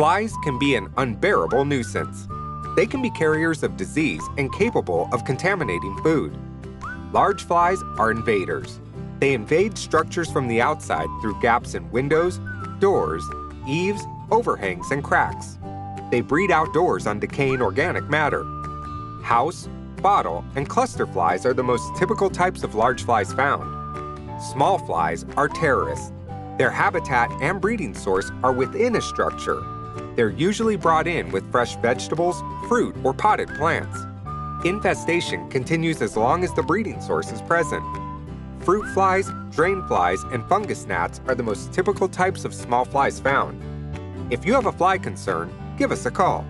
Flies can be an unbearable nuisance. They can be carriers of disease and capable of contaminating food. Large flies are invaders. They invade structures from the outside through gaps in windows, doors, eaves, overhangs, and cracks. They breed outdoors on decaying organic matter. House, bottle, and cluster flies are the most typical types of large flies found. Small flies are terrorists. Their habitat and breeding source are within a structure. They're usually brought in with fresh vegetables, fruit, or potted plants. Infestation continues as long as the breeding source is present. Fruit flies, drain flies, and fungus gnats are the most typical types of small flies found. If you have a fly concern, give us a call.